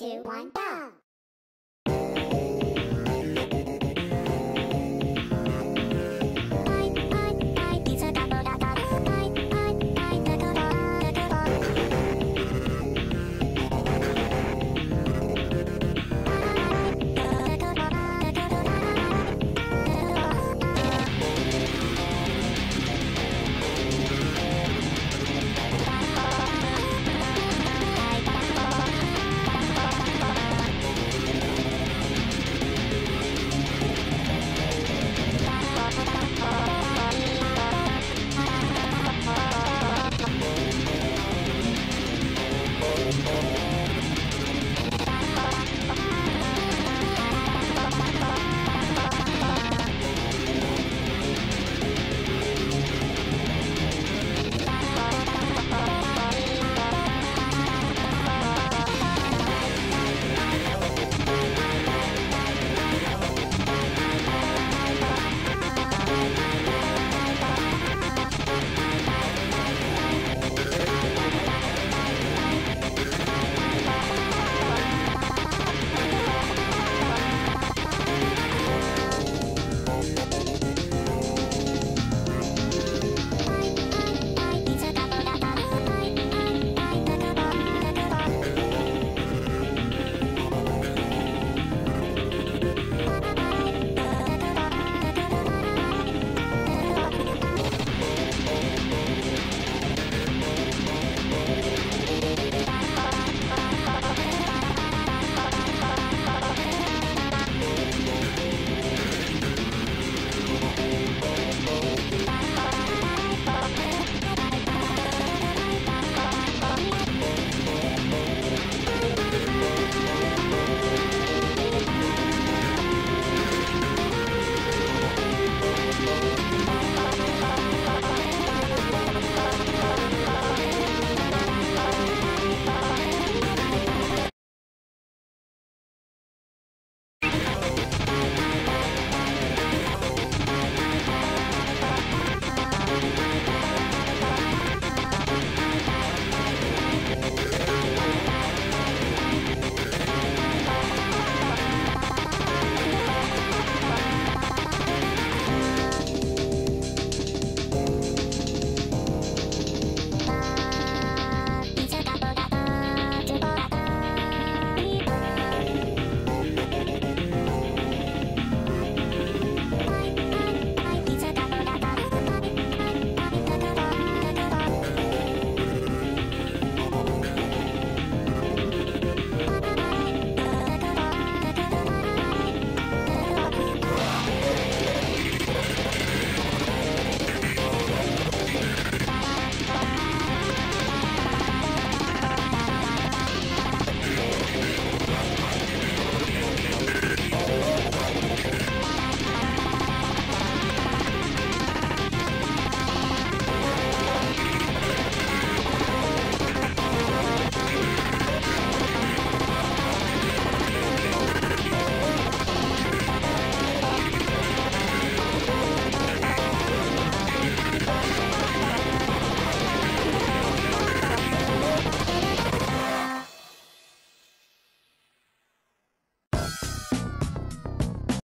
two, one, go!